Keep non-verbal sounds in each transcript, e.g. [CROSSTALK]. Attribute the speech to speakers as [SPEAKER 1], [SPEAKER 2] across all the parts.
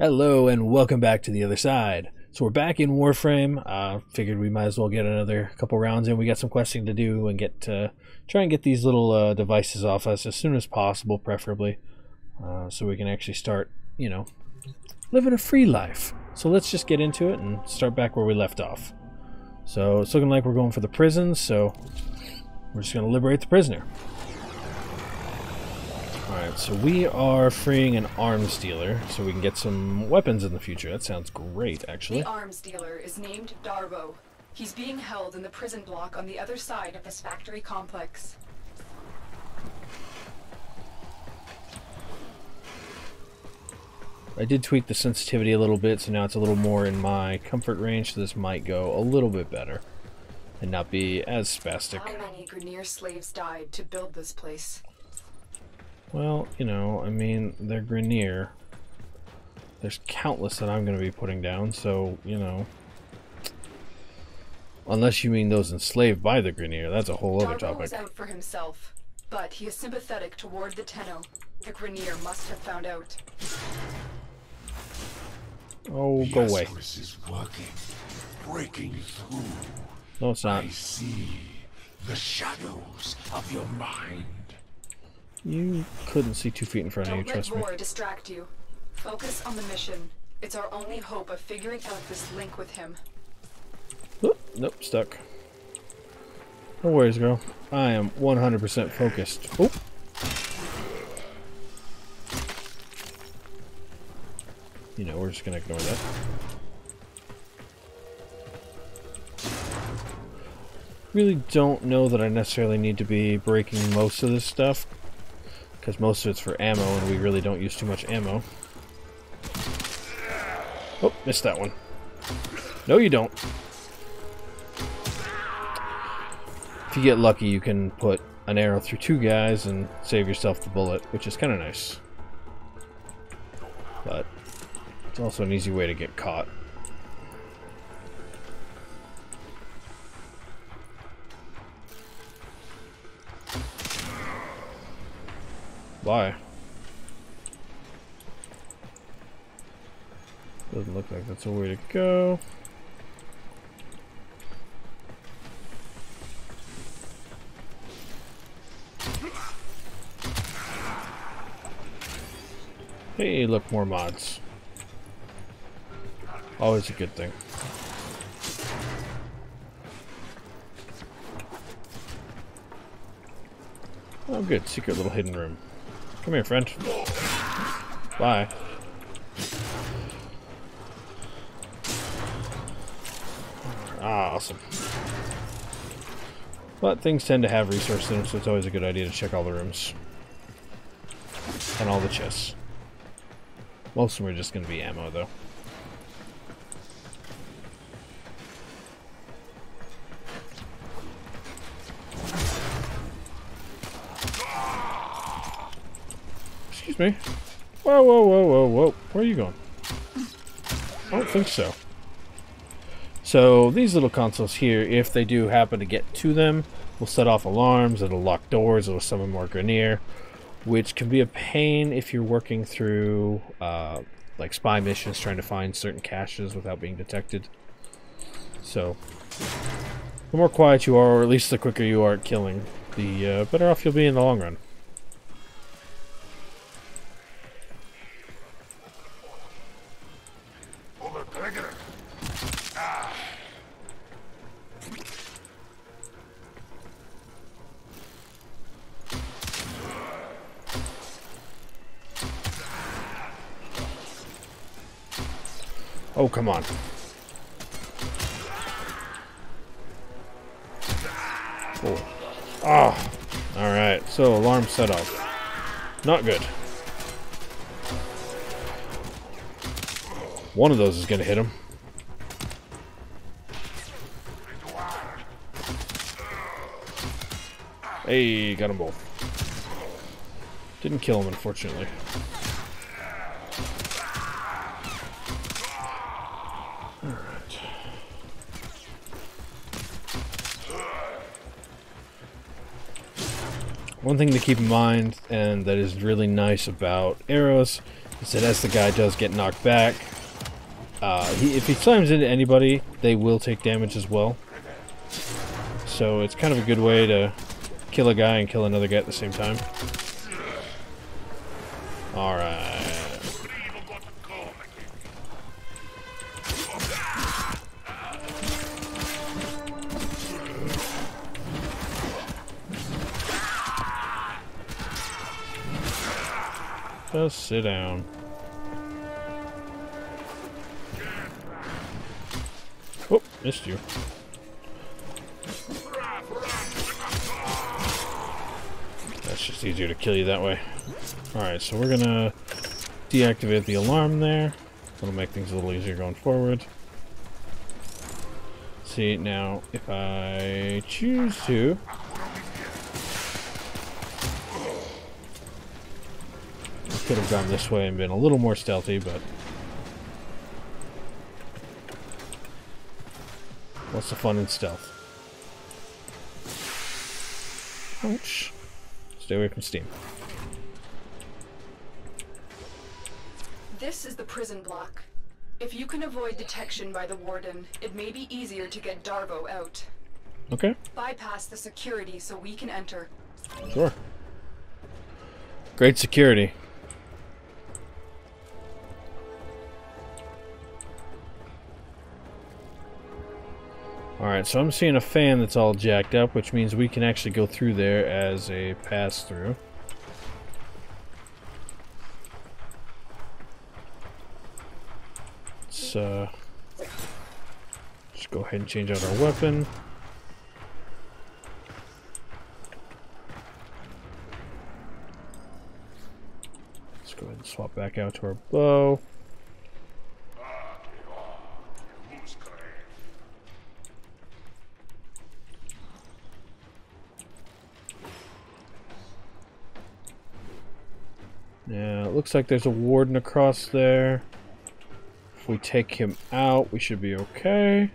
[SPEAKER 1] Hello and welcome back to the other side. So we're back in Warframe. Uh, figured we might as well get another couple rounds in. We got some questing to do and get uh, try and get these little uh, devices off us as soon as possible, preferably, uh, so we can actually start, you know, living a free life. So let's just get into it and start back where we left off. So it's looking like we're going for the prison, So we're just going to liberate the prisoner. Alright, so we are freeing an arms dealer so we can get some weapons in the future. That sounds great, actually.
[SPEAKER 2] The arms dealer is named Darvo. He's being held in the prison block on the other side of this factory complex.
[SPEAKER 1] I did tweak the sensitivity a little bit, so now it's a little more in my comfort range, so this might go a little bit better and not be as spastic.
[SPEAKER 2] How many Grineer slaves died to build this place?
[SPEAKER 1] Well, you know, I mean, they're Grineer. There's countless that I'm going to be putting down, so, you know. Unless you mean those enslaved by the Grineer, that's a whole other
[SPEAKER 2] Darvo
[SPEAKER 1] topic.
[SPEAKER 2] was out for himself, but he is sympathetic toward the Tenno. The Grineer must have found out.
[SPEAKER 1] Oh, go away.
[SPEAKER 3] Yasgris is working, breaking through.
[SPEAKER 1] No, it's not.
[SPEAKER 3] I see the shadows of your mind.
[SPEAKER 1] You couldn't see two feet in front of you, trust me. Don't let.
[SPEAKER 2] Vor distract you. Focus on the mission. It's our only hope of figuring out this link with him.
[SPEAKER 1] Oop, nope, stuck. Oh, no worries, girl. I am 100% focused. Oh. You know, we're just gonna ignore that. Really don't know that I necessarily need to be breaking most of this stuff. Because most of it's for ammo, and we really don't use too much ammo. Oh, missed that one. No, you don't. If you get lucky, you can put an arrow through two guys and save yourself the bullet, which is kind of nice. But it's also an easy way to get caught. Why? Doesn't look like that's a way to go. Hey, look, more mods. Always a good thing. Oh, good. Secret little hidden room. Come here, friend. Bye. Ah, awesome. But things tend to have resources in them, so it's always a good idea to check all the rooms. And all the chests. Most of them are just going to be ammo, though. Excuse me. Whoa, whoa, whoa, whoa, whoa. Where are you going? I don't think so. So these little consoles here, if they do happen to get to them, will set off alarms, it'll lock doors, it'll summon more Grineer, which can be a pain if you're working through uh, like spy missions trying to find certain caches without being detected. So the more quiet you are, or at least the quicker you are at killing, the uh, better off you'll be in the long run. Come on. Oh. Ah. Alright, so alarm set off. Not good. One of those is going to hit him. Hey, got them both. Didn't kill him, unfortunately. One thing to keep in mind, and that is really nice about arrows, is that as the guy does get knocked back, uh, he, if he slams into anybody, they will take damage as well. So it's kind of a good way to kill a guy and kill another guy at the same time. Alright. Just sit down. Oh, missed you. That's just easier to kill you that way. Alright, so we're gonna deactivate the alarm there. That'll make things a little easier going forward. See, now, if I choose to... could have gone this way and been a little more stealthy, but... What's the fun in stealth? Ouch. Stay away from steam.
[SPEAKER 2] This is the prison block. If you can avoid detection by the warden, it may be easier to get Darvo out.
[SPEAKER 1] Okay,
[SPEAKER 2] Bypass the security so we can enter.
[SPEAKER 1] sure. Great security. Alright, so I'm seeing a fan that's all jacked up, which means we can actually go through there as a pass-through. Let's uh, just go ahead and change out our weapon. Let's go ahead and swap back out to our bow. Yeah, it looks like there's a warden across there. If we take him out, we should be okay.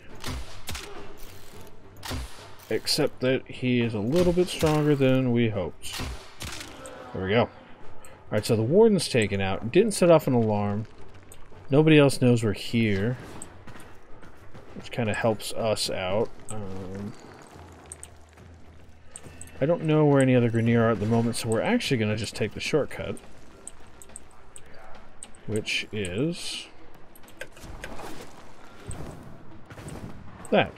[SPEAKER 1] Except that he is a little bit stronger than we hoped. There we go. Alright, so the warden's taken out. Didn't set off an alarm. Nobody else knows we're here. Which kind of helps us out. Um, I don't know where any other Grineer are at the moment, so we're actually going to just take the shortcut. Which is... That.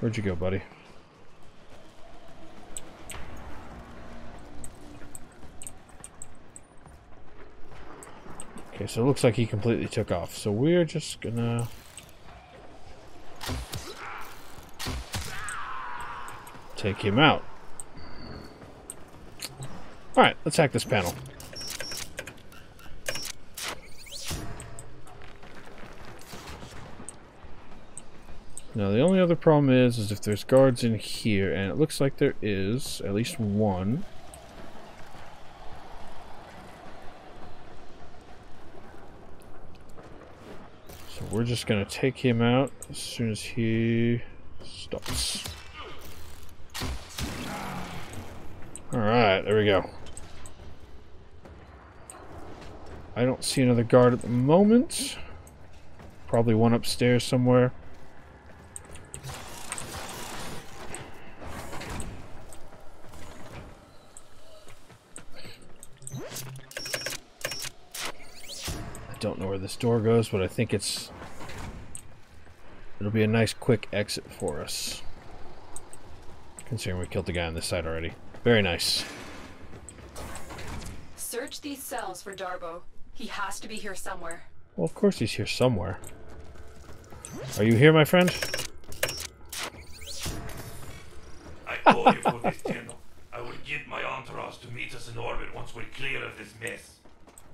[SPEAKER 1] Where'd you go, buddy? Okay, so it looks like he completely took off. So we're just gonna... Take him out. Alright, let's hack this panel. Now the only other problem is, is if there's guards in here, and it looks like there is at least one. So we're just gonna take him out as soon as he stops. Alright, there we go. I don't see another guard at the moment. Probably one upstairs somewhere. I don't know where this door goes, but I think it's... It'll be a nice quick exit for us. Considering we killed the guy on this side already. Very nice.
[SPEAKER 2] Search these cells for Darvo. He has to be here somewhere.
[SPEAKER 1] Well, of course he's here somewhere. Are you here, my friend?
[SPEAKER 4] I owe you for this, General. I will get my entourage to meet us in orbit once we're clear of this mess.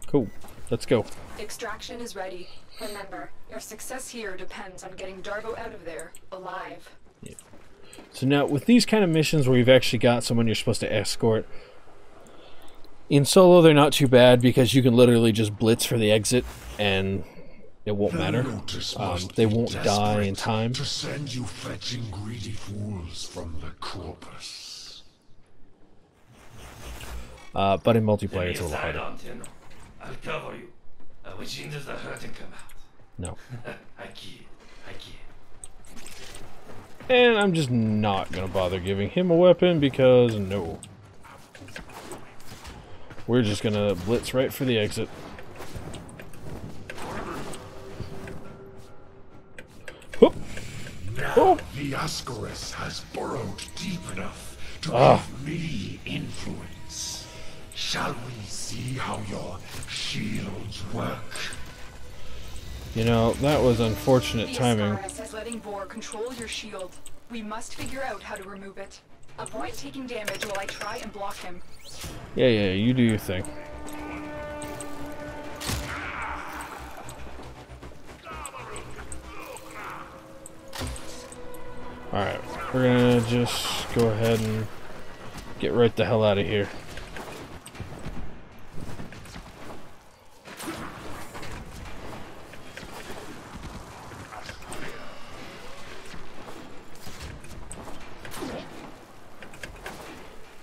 [SPEAKER 1] Cool. Let's go.
[SPEAKER 2] Extraction is ready. Remember, your success here depends on getting Darvo out of there, alive.
[SPEAKER 1] So now, with these kind of missions where you've actually got someone you're supposed to escort, in solo they're not too bad because you can literally just blitz for the exit and it won't
[SPEAKER 3] The
[SPEAKER 1] matter. Um, they won't die in time.
[SPEAKER 3] To send you fetching greedy fools from the corpus.
[SPEAKER 1] Uh, but in multiplayer, it's a little harder.
[SPEAKER 4] I'll cover you. Uh, which end does the hurting come out?
[SPEAKER 1] No. [LAUGHS]
[SPEAKER 4] I kid. I kid.
[SPEAKER 1] And I'm just not gonna bother giving him a weapon because no. We're just gonna blitz right for the exit. Whoop.
[SPEAKER 3] Now
[SPEAKER 1] Oh.
[SPEAKER 3] the Ascaris has burrowed deep enough to
[SPEAKER 1] Ah.
[SPEAKER 3] give me influence. Shall we see how your shields work?
[SPEAKER 1] You know, that was unfortunate
[SPEAKER 2] The
[SPEAKER 1] timing.
[SPEAKER 2] Is letting Vor control your shield. We must figure out how to remove it. Avoid taking damage while I try and block him.
[SPEAKER 1] Yeah, yeah, you do your thing. Alright, we're gonna just go ahead and get right the hell out of here.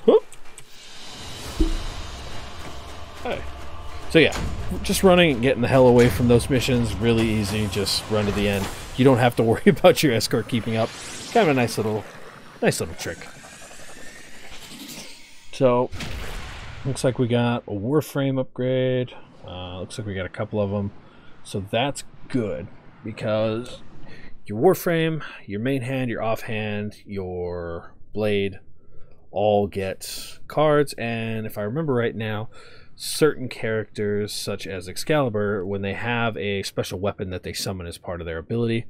[SPEAKER 1] Whoop. Hey. So yeah, just running and getting the hell away from those missions, really easy. Just run to the end. You don't have to [LAUGHS] worry about your escort keeping up. Kind of a nice little, nice little trick. So, looks like we got a Warframe upgrade. Uh, looks like we got a couple of them. So that's good because your Warframe, your main hand, your offhand, your blade all get cards. And if I remember right now, certain characters, such as Excalibur, when they have a special weapon that they summon as part of their ability,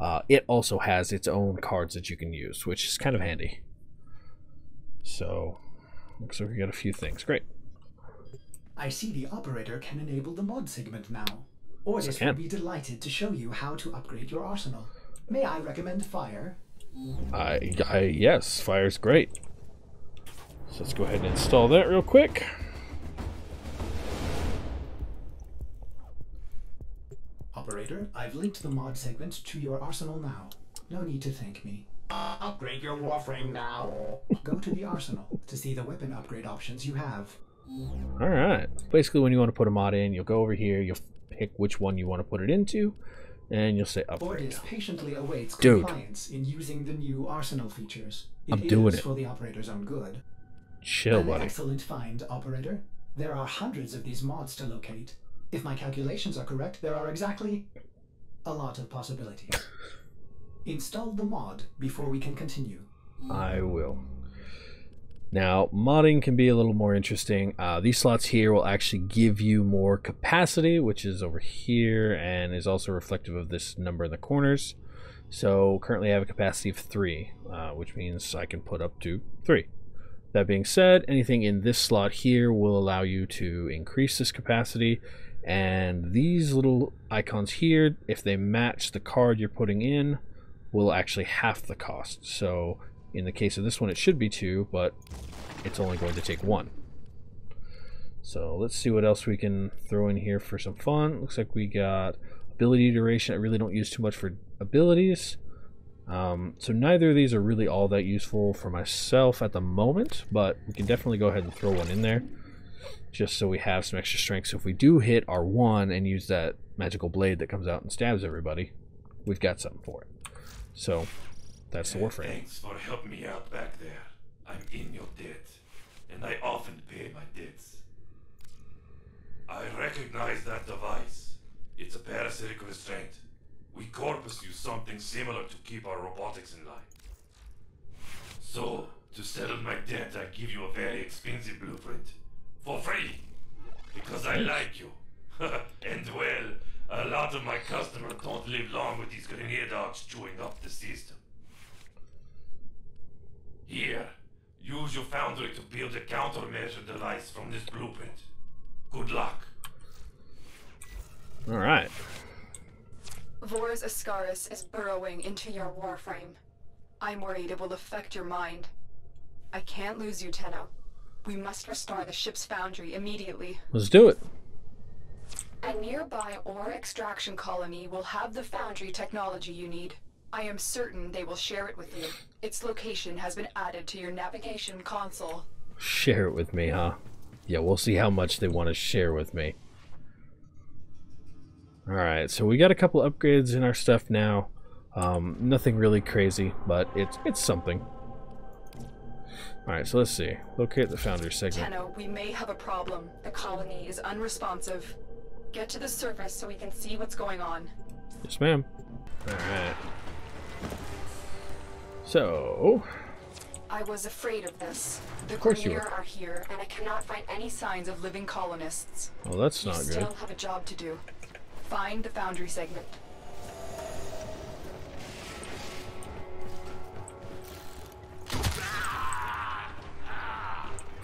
[SPEAKER 1] uh, it also has its own cards that you can use, which is kind of handy. So, looks like we got a few things. Great.
[SPEAKER 5] I see the operator can enable the mod segment now. Ordis will be delighted to show you how to upgrade your arsenal. May I recommend Fire?
[SPEAKER 1] I, I yes, fire's great. So let's go ahead and install that real quick.
[SPEAKER 5] Operator, I've linked the mod segment to your arsenal now. No need to thank me.
[SPEAKER 3] Upgrade your warframe now.
[SPEAKER 5] Go to the arsenal to see the weapon upgrade options you have.
[SPEAKER 1] All right. Basically, when you want to put a mod in, you'll go over here, you'll pick which one you want to put it into, and you'll say upgrade.
[SPEAKER 5] Ordis patiently awaits
[SPEAKER 1] Dude.
[SPEAKER 5] compliance in using the new arsenal features. It
[SPEAKER 1] I'm doing it.
[SPEAKER 5] for the operator's own good.
[SPEAKER 1] Chill,
[SPEAKER 5] An
[SPEAKER 1] buddy.
[SPEAKER 5] excellent find, operator. There are hundreds of these mods to locate. If my calculations are correct, there are exactly a lot of possibilities. Install the mod before we can continue.
[SPEAKER 1] I will. Now, modding can be a little more interesting. Uh, these slots here will actually give you more capacity, which is over here and is also reflective of this number in the corners. So currently I have a capacity of 3, uh, which means I can put up to 3. That being said, anything in this slot here will allow you to increase this capacity. And these little icons here, if they match the card you're putting in, will actually half the cost. So in the case of this one, it should be 2, but it's only going to take 1. So let's see what else we can throw in here for some fun. Looks like we got ability duration. I really don't use too much for abilities. Um, so neither of these are really all that useful for myself at the moment, but we can definitely go ahead and throw one in there just so we have some extra strength. So if we do hit our one and use that magical blade that comes out and stabs everybody, we've got something for it. So that's the Warframe.
[SPEAKER 4] Thanks for helping me out back there. I'm in your debt, and I often pay my debts. I recognize that device. It's a parasitic restraint. Corpus use something similar to keep our robotics in line. So, to settle my debt, I give you a very expensive blueprint. For free. Because I like you. [LAUGHS] and well, a lot of my customers don't live long with these Grineer dogs chewing up the system. Here, use your foundry to build a countermeasure device from this blueprint. Good luck.
[SPEAKER 1] All right.
[SPEAKER 2] Vor's Ascaris is burrowing into your warframe. I'm worried it will affect your mind. I can't lose you, Tenno. We must restore the ship's foundry immediately.
[SPEAKER 1] Let's do it.
[SPEAKER 2] A nearby ore extraction colony will have the foundry technology you need. I am certain they will share it with you. Its location has been added to your navigation console.
[SPEAKER 1] Share it with me, huh? Yeah, we'll see how much they want to share with me. Alright, so we got a couple upgrades in our stuff now. Um, nothing really crazy, but it's it's something. Alright, so let's see. Locate the foundry segment.
[SPEAKER 2] Tenno, we may have a problem. The colony is unresponsive. Get to the surface so we can see what's going on.
[SPEAKER 1] Yes, ma'am. Alright. So,
[SPEAKER 2] I was afraid of this. The
[SPEAKER 1] Of course you were.
[SPEAKER 2] are here, and I cannot find any signs of living colonists.
[SPEAKER 1] well, that's
[SPEAKER 2] You
[SPEAKER 1] not good.
[SPEAKER 2] still have a job to do. Find the foundry segment.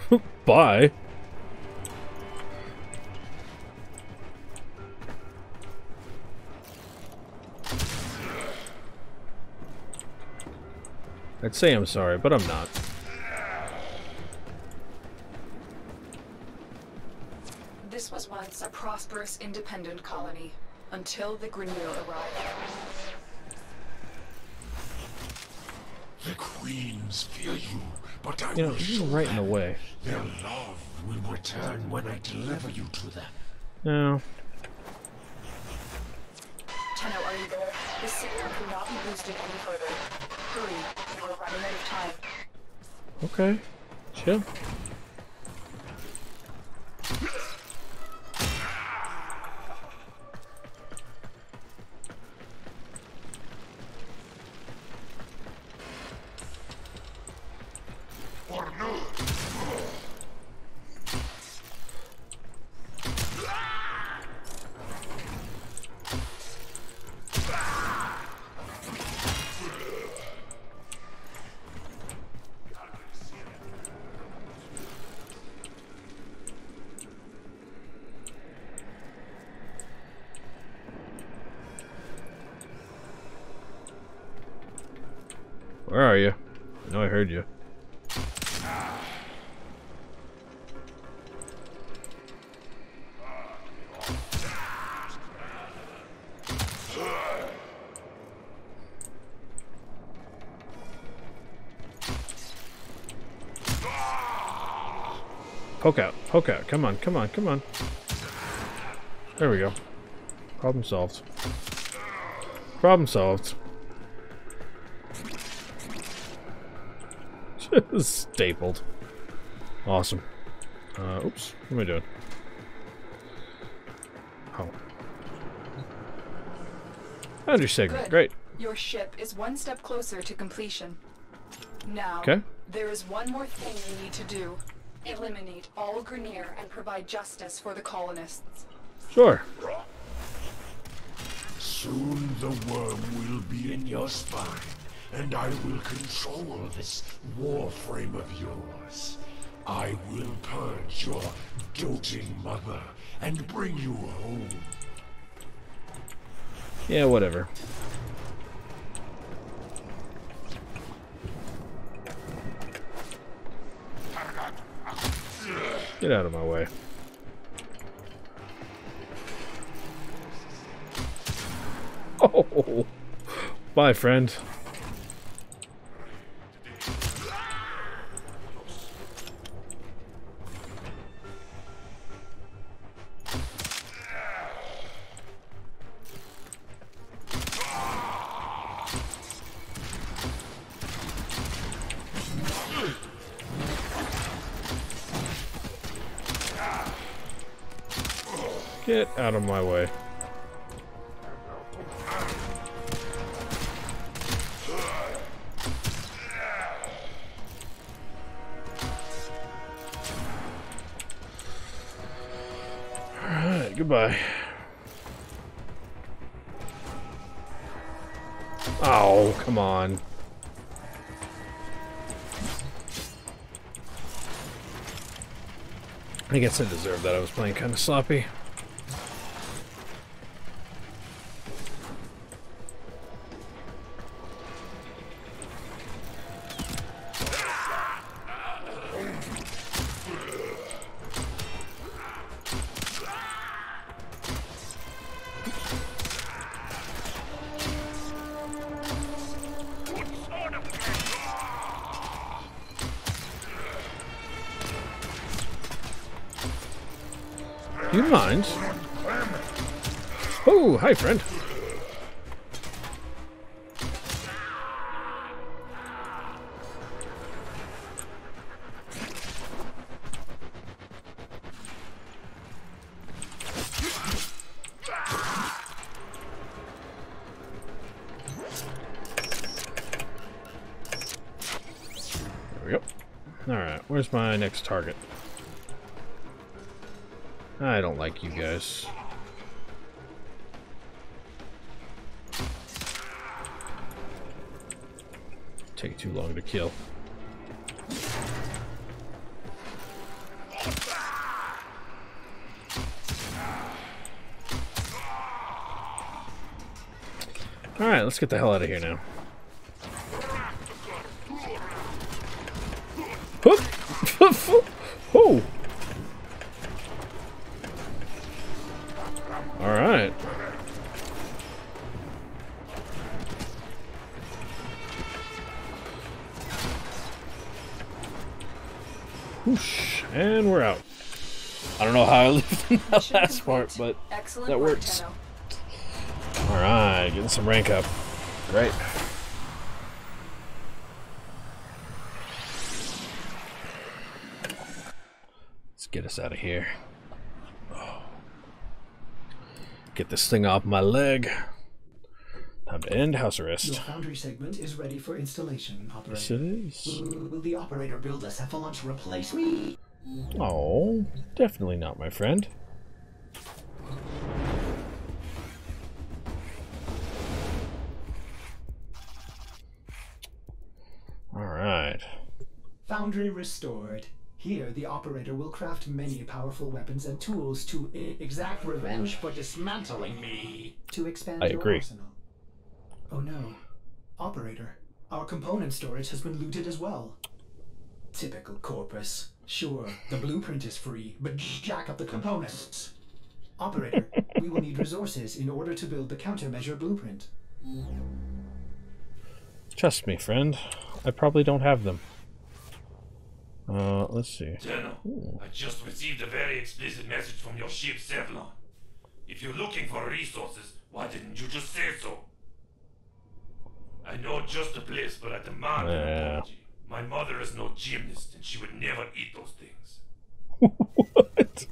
[SPEAKER 2] [LAUGHS]
[SPEAKER 1] Bye. I'd say I'm sorry, but I'm not.
[SPEAKER 2] This was once a prosperous, independent colony, until the Grineer arrived.
[SPEAKER 3] The queens fear you, but I
[SPEAKER 1] You know,
[SPEAKER 3] will
[SPEAKER 1] you're
[SPEAKER 3] show
[SPEAKER 1] right in the way.
[SPEAKER 3] Their love will return when I deliver you to them.
[SPEAKER 1] No.
[SPEAKER 2] Tenno, are you there? This signal cannot be boosted any further. Hurry, we're running out of time.
[SPEAKER 1] Okay. Chill. Where are you? I know I heard you. Poke out, poke out. Come on, come on, come on. There we go. Problem solved. Problem solved. [LAUGHS] Stapled. Awesome. Uh, oops. What am I doing? Oh. Foundry segment. Great.
[SPEAKER 2] Your ship is one step closer to completion. Now,
[SPEAKER 1] Okay.
[SPEAKER 2] there is one more thing you need to do. Eliminate all Grineer and provide justice for the colonists.
[SPEAKER 1] Sure.
[SPEAKER 3] Soon the worm will be in your spine, and I will control this warframe of yours. I will purge your doting mother and bring you home.
[SPEAKER 1] Yeah, whatever. Get out of my way. Oh, bye, friend. Goodbye. Oh, come on. I guess I deserved that. I was playing kind of sloppy. You mind? Oh, hi, friend. There we go. Alright, where's my next target? I don't like you guys. Take too long to kill. Alright, let's get the hell out of here now. Whoop! [LAUGHS] oh! I [LAUGHS] that
[SPEAKER 2] Mission
[SPEAKER 1] last part, but
[SPEAKER 2] Excellent
[SPEAKER 1] that
[SPEAKER 2] work,
[SPEAKER 1] works. Alright, getting some rank up. Great. Let's get us out of here. Oh. Get this thing off my leg. Time to end house
[SPEAKER 5] Your
[SPEAKER 1] arrest.
[SPEAKER 5] foundry segment is ready for installation,
[SPEAKER 1] Yes, it
[SPEAKER 5] operator.
[SPEAKER 1] is.
[SPEAKER 5] Will, will the operator build a cephalon to replace me?
[SPEAKER 1] Oh, definitely not, my friend. Alright.
[SPEAKER 5] Foundry restored. Here, the operator will craft many powerful weapons and tools to exact revenge for dismantling me. To expand
[SPEAKER 1] I
[SPEAKER 5] your
[SPEAKER 1] agree.
[SPEAKER 5] arsenal. Oh no. Operator, our component storage has been looted as well. Typical corpus. Sure, the blueprint is free, but jack up the components. Operator, [LAUGHS] we will need resources in order to build the countermeasure blueprint.
[SPEAKER 1] Trust me, friend. I probably don't have them. Uh, let's see.
[SPEAKER 4] Tenno, I just received a very explicit message from your ship, Cephalon. If you're looking for resources, why didn't you just say so? I know just the place, but I demand an apology. My mother is no gymnast, and she would never eat those things. [LAUGHS]
[SPEAKER 1] what?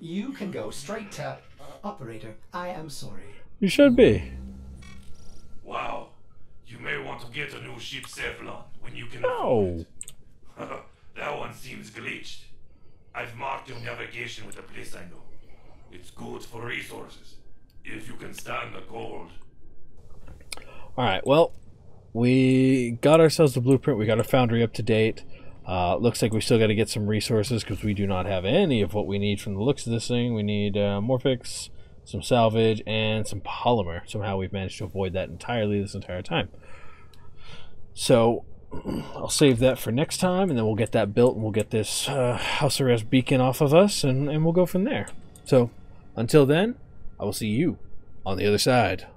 [SPEAKER 5] You can go straight to. Operator, I am sorry.
[SPEAKER 1] You should be.
[SPEAKER 4] Wow, you may want to get a new ship, Cephalon, when you can
[SPEAKER 1] No.
[SPEAKER 4] afford [LAUGHS] that one seems glitched. I've marked your navigation with a place I know. It's good for resources, if you can stand the cold.
[SPEAKER 1] Alright, well, we got ourselves the blueprint. We got our foundry up to date. Uh, looks like we still got to get some resources because we do not have any of what we need from the looks of this thing. We need uh, Morphics, some salvage, and some polymer. Somehow we've managed to avoid that entirely this entire time. So I'll save that for next time, and then we'll get that built, and we'll get this uh, house arrest beacon off of us, and, and we'll go from there. So until then, I will see you on the other side.